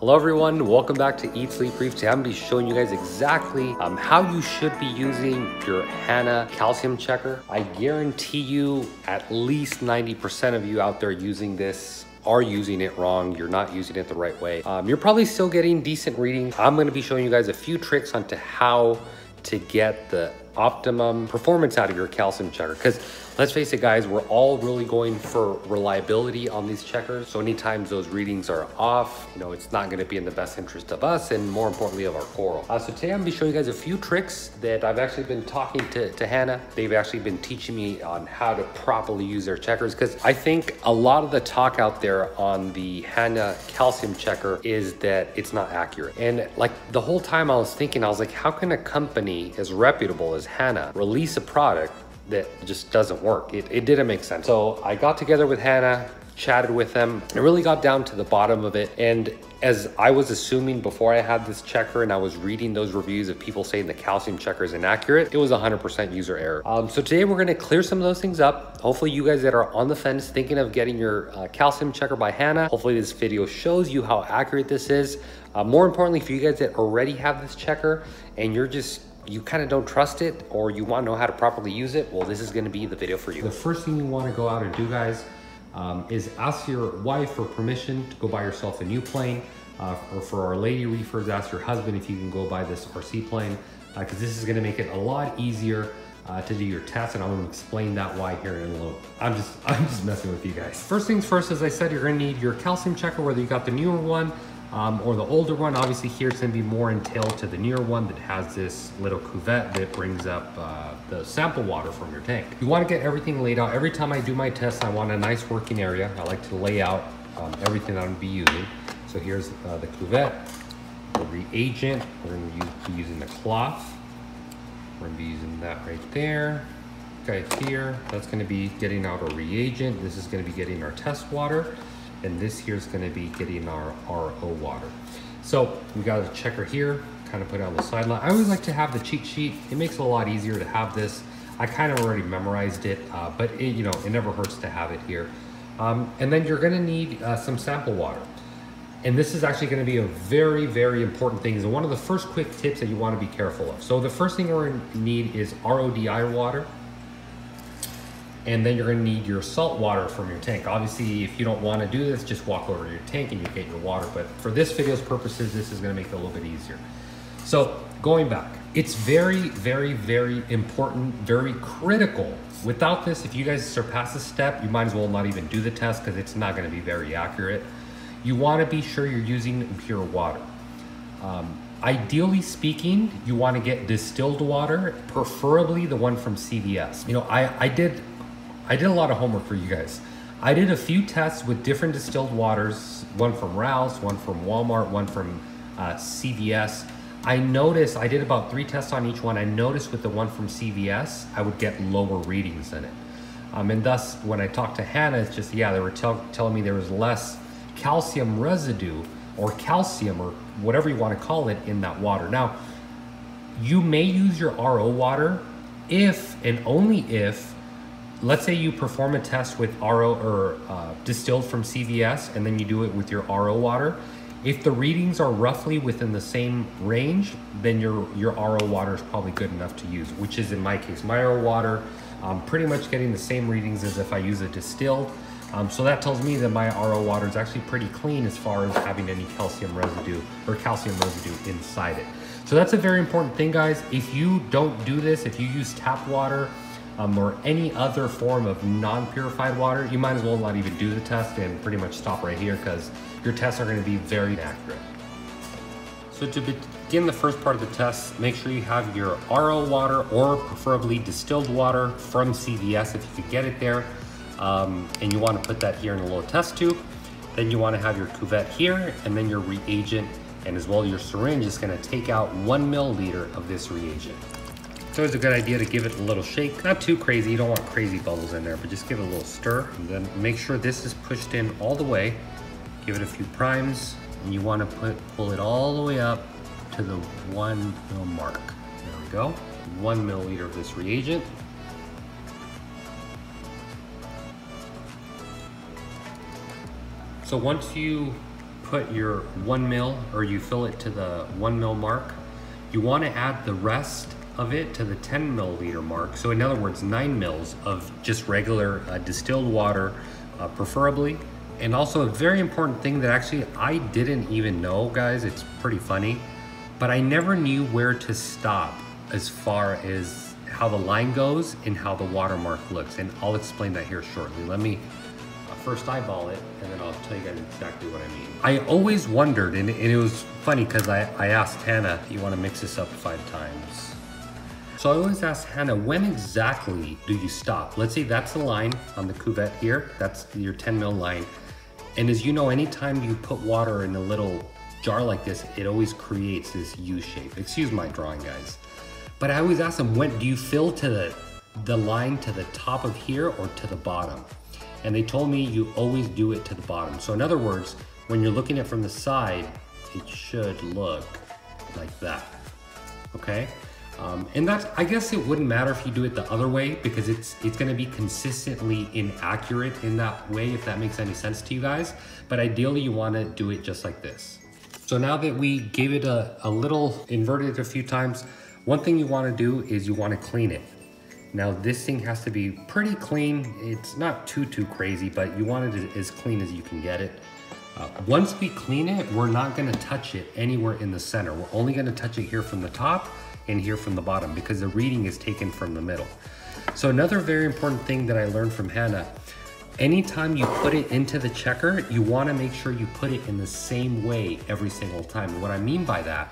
Hello everyone, welcome back to Eat Sleep Reef. Today I'm going to be showing you guys exactly um, how you should be using your Hanna calcium checker. I guarantee you at least 90% of you out there using this are using it wrong, you're not using it the right way. Um, you're probably still getting decent readings. I'm gonna be showing you guys a few tricks onto how to get the optimum performance out of your calcium checker. Because let's face it guys, we're all really going for reliability on these checkers. So anytime those readings are off, you know, it's not gonna be in the best interest of us and more importantly of our coral. Uh, so today I'm gonna be showing you guys a few tricks that I've actually been talking to, to Hanna. They've actually been teaching me on how to properly use their checkers because I think a lot of the talk out there on the Hanna calcium checker is that it's not accurate. And like the whole time I was thinking, I was like, how can a company as reputable as Hanna release a product that just doesn't work. It, it didn't make sense. So I got together with Hanna, chatted with them, and really got down to the bottom of it. And as I was assuming before I had this checker and I was reading those reviews of people saying the calcium checker is inaccurate, it was 100% user error. Um, so today we're gonna clear some of those things up. Hopefully you guys that are on the fence thinking of getting your uh, calcium checker by Hanna, hopefully this video shows you how accurate this is. Uh, more importantly, for you guys that already have this checker and you're just you kind of don't trust it or you want to know how to properly use it, well, this is going to be the video for you. The first thing you want to go out and do, guys, um, is ask your wife for permission to go buy yourself a new plane. Uh, or for our lady reefers, ask your husband if you can go buy this RC plane because uh, this is going to make it a lot easier uh, to do your test, and I'm going to explain that why here in a little. I'm just I'm just messing with you guys. First things first, as I said, you're going to need your calcium checker, whether you got the newer one um, or the older one. Obviously here it's gonna be more entailed to the newer one that has this little cuvette that brings up uh, the sample water from your tank. You wanna get everything laid out. Every time I do my tests, I want a nice working area. I like to lay out um, everything that I'm gonna be using. So here's uh, the cuvette, the reagent. We're gonna be using the cloth. We're gonna be using that right there. Okay, here, that's gonna be getting out our reagent. This is gonna be getting our test water and this here is going to be getting our RO water. So we got a checker here, kind of put on the sideline. I always like to have the cheat sheet. It makes it a lot easier to have this. I kind of already memorized it, uh, but it, you know, it never hurts to have it here. Um, and then you're gonna need uh, some sample water. And this is actually gonna be a very, very important thing. It's one of the first quick tips that you wanna be careful of. So the first thing we're gonna need is RODI water and then you're gonna need your salt water from your tank. Obviously, if you don't wanna do this, just walk over to your tank and you get your water. But for this video's purposes, this is gonna make it a little bit easier. So going back, it's very, very, very important, very critical. Without this, if you guys surpass this step, you might as well not even do the test because it's not gonna be very accurate. You wanna be sure you're using pure water. Um, ideally speaking, you want to get distilled water, preferably the one from CVS. You know, I, I did I did a lot of homework for you guys. I did a few tests with different distilled waters, one from Rouse, one from Walmart, one from uh, CVS. I noticed, I did about three tests on each one. I noticed with the one from CVS, I would get lower readings in it. Um, and thus, when I talked to Hanna, it's just, yeah, they were tell, telling me there was less calcium residue or calcium or whatever you want to call it in that water. Now, you may use your RO water if and only if let's say you perform a test with RO or uh, distilled from CVS and then you do it with your RO water. If the readings are roughly within the same range, then your, your RO water is probably good enough to use, which is in my case. My RO water, I'm pretty much getting the same readings as if I use a distilled. Um, so that tells me that my RO water is actually pretty clean as far as having any calcium residue or calcium residue inside it. So that's a very important thing, guys. If you don't do this, if you use tap water, um, or any other form of non-purified water, you might as well not even do the test and pretty much stop right here because your tests are going to be very accurate. So to begin the first part of the test, make sure you have your RO water or preferably distilled water from CVS if you could get it there. Um, and you want to put that here in a little test tube. Then you want to have your cuvette here and then your reagent and as well your syringe is going to take out one milliliter of this reagent. It's always a good idea to give it a little shake. Not too crazy, you don't want crazy bubbles in there, but just give it a little stir. And then make sure this is pushed in all the way. Give it a few primes, and you want to put pull it all the way up to the one mil mark. There we go. One milliliter of this reagent. So once you put your one mil or you fill it to the one mil mark, you want to add the rest of it to the 10 milliliter mark. So in other words, nine mils of just regular uh, distilled water, uh, preferably. And also a very important thing that actually I didn't even know, guys, it's pretty funny, but I never knew where to stop as far as how the line goes and how the watermark looks. And I'll explain that here shortly. Let me uh, first eyeball it and then I'll tell you guys exactly what I mean. I always wondered, and, and it was funny because I, I asked Hanna, you want to mix this up five times? So I always ask Hanna, when exactly do you stop? Let's say that's the line on the cuvette here. That's your 10 mil line. And as you know, anytime you put water in a little jar like this, it always creates this U shape. Excuse my drawing, guys. But I always ask them, when do you fill to the, the line to the top of here or to the bottom? And they told me you always do it to the bottom. So in other words, when you're looking at it from the side, it should look like that, okay? Um, and that's, I guess it wouldn't matter if you do it the other way because it's it's gonna be consistently inaccurate in that way, if that makes any sense to you guys. But ideally you wanna do it just like this. So now that we gave it a, a little, inverted a few times, one thing you wanna do is you wanna clean it. Now this thing has to be pretty clean. It's not too, too crazy, but you want it as clean as you can get it. Uh, once we clean it, we're not gonna touch it anywhere in the center. We're only gonna touch it here from the top and here from the bottom because the reading is taken from the middle. So another very important thing that I learned from Hanna, anytime you put it into the checker, you wanna make sure you put it in the same way every single time. What I mean by that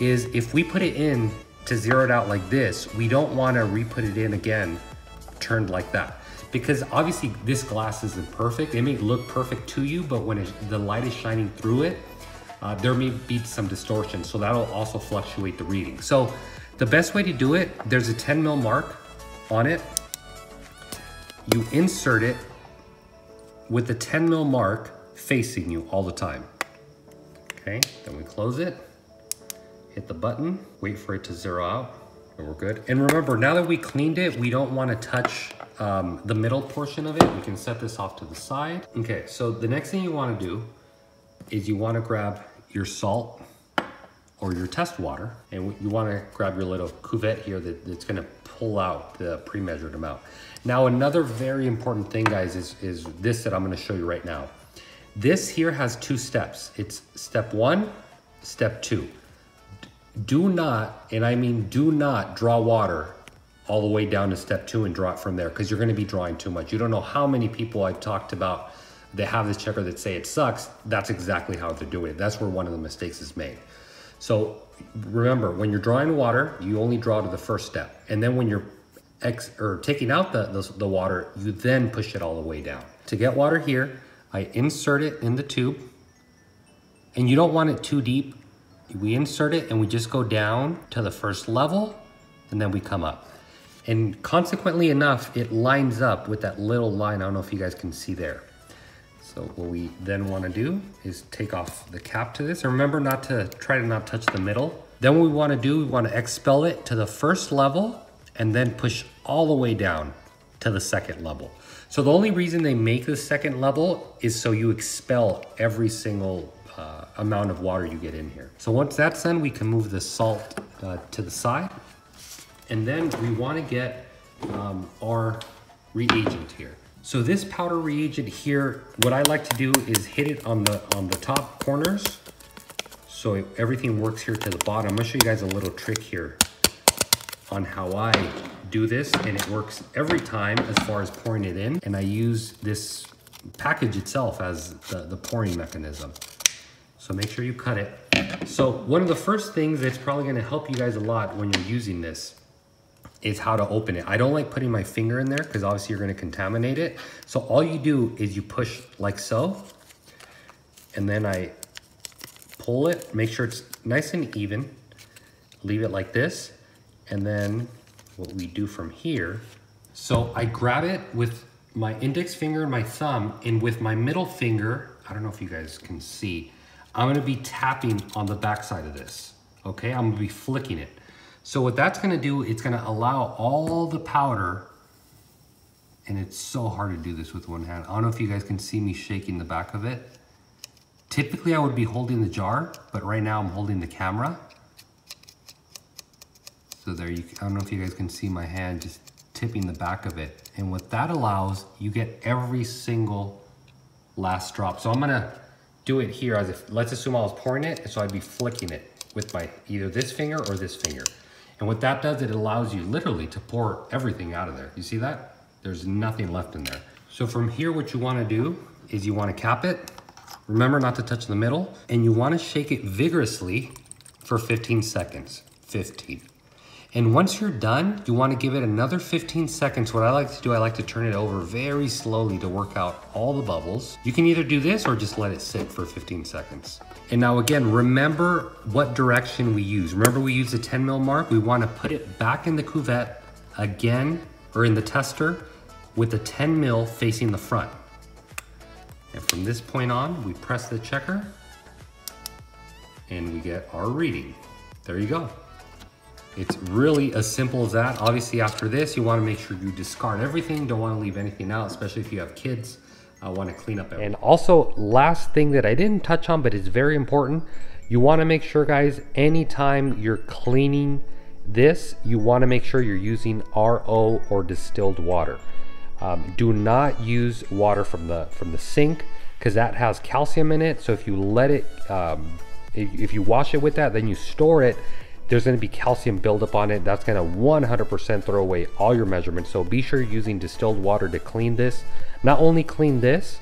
is if we put it in to zero it out like this, we don't wanna re-put it in again, turned like that. Because obviously this glass isn't perfect. It may look perfect to you, but when it, the light is shining through it, uh, there may be some distortion, so that'll also fluctuate the reading. So the best way to do it, there's a 10 mil mark on it. You insert it with the 10 mil mark facing you all the time. Okay, then we close it, hit the button, wait for it to zero out, and we're good. And remember, now that we cleaned it, we don't wanna touch um, the middle portion of it. We can set this off to the side. Okay, so the next thing you wanna do is you wanna grab your salt or your test water, and you wanna grab your little cuvette here that, that's gonna pull out the pre-measured amount. Now, another very important thing, guys, is, is this that I'm gonna show you right now. This here has two steps. It's step one, step two. Do not, and I mean do not draw water all the way down to step two and draw it from there because you're gonna be drawing too much. You don't know how many people I've talked about they have this checker that say it sucks, that's exactly how they're doing it. That's where one of the mistakes is made. So remember, when you're drawing water, you only draw to the first step. And then when you're ex or taking out the, the, the water, you then push it all the way down. To get water here, I insert it in the tube and you don't want it too deep. We insert it and we just go down to the first level and then we come up. And consequently enough, it lines up with that little line. I don't know if you guys can see there. So what we then wanna do is take off the cap to this. And remember not to try to not touch the middle. Then what we wanna do, we wanna expel it to the first level and then push all the way down to the second level. So the only reason they make the second level is so you expel every single uh, amount of water you get in here. So once that's done, we can move the salt uh, to the side. And then we wanna get um, our reagent here. So this powder reagent here, what I like to do is hit it on the on the top corners. So everything works here to the bottom. I'm gonna show you guys a little trick here on how I do this and it works every time as far as pouring it in. And I use this package itself as the, the pouring mechanism. So make sure you cut it. So one of the first things that's probably gonna help you guys a lot when you're using this is how to open it. I don't like putting my finger in there because obviously you're gonna contaminate it. So all you do is you push like so, and then I pull it, make sure it's nice and even, leave it like this, and then what we do from here, so I grab it with my index finger and my thumb, and with my middle finger, I don't know if you guys can see, I'm gonna be tapping on the backside of this, okay? I'm gonna be flicking it. So what that's gonna do, it's gonna allow all the powder, and it's so hard to do this with one hand. I don't know if you guys can see me shaking the back of it, Typically I would be holding the jar, but right now I'm holding the camera. So there you, I don't know if you guys can see my hand just tipping the back of it. And what that allows, you get every single last drop. So I'm gonna do it here as if, let's assume I was pouring it, so I'd be flicking it with my, either this finger or this finger. And what that does, it allows you literally to pour everything out of there. You see that? There's nothing left in there. So from here, what you wanna do is you wanna cap it. Remember not to touch the middle. And you wanna shake it vigorously for 15 seconds. 15. And once you're done, you wanna give it another 15 seconds. What I like to do, I like to turn it over very slowly to work out all the bubbles. You can either do this or just let it sit for 15 seconds. And now again, remember what direction we use. Remember we use the 10 mil mark? We wanna put it back in the cuvette again, or in the tester, with the 10 mil facing the front. And from this point on, we press the checker and we get our reading. There you go. It's really as simple as that. Obviously after this, you wanna make sure you discard everything. Don't wanna leave anything out, especially if you have kids. I wanna clean up everything. And also last thing that I didn't touch on, but it's very important. You wanna make sure guys, anytime you're cleaning this, you wanna make sure you're using RO or distilled water. Um, do not use water from the from the sink because that has calcium in it. So if you let it, um, if, if you wash it with that, then you store it, there's going to be calcium buildup on it. That's going to 100% throw away all your measurements. So be sure you're using distilled water to clean this. Not only clean this,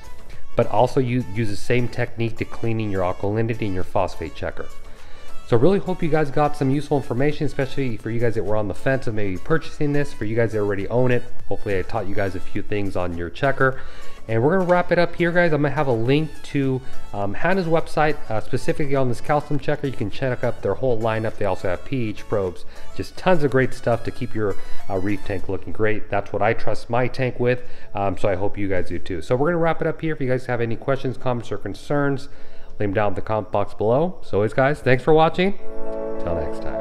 but also use, use the same technique to cleaning your alkalinity and your phosphate checker. So really hope you guys got some useful information, especially for you guys that were on the fence of maybe purchasing this. For you guys that already own it, hopefully I taught you guys a few things on your checker. And we're gonna wrap it up here, guys. I'm gonna have a link to um, Hanna's website, uh, specifically on this calcium checker. You can check up their whole lineup. They also have pH probes, just tons of great stuff to keep your uh, reef tank looking great. That's what I trust my tank with, um, so I hope you guys do too. So we're gonna wrap it up here. If you guys have any questions, comments, or concerns, leave them down in the comment box below. So always, guys, thanks for watching. Till next time.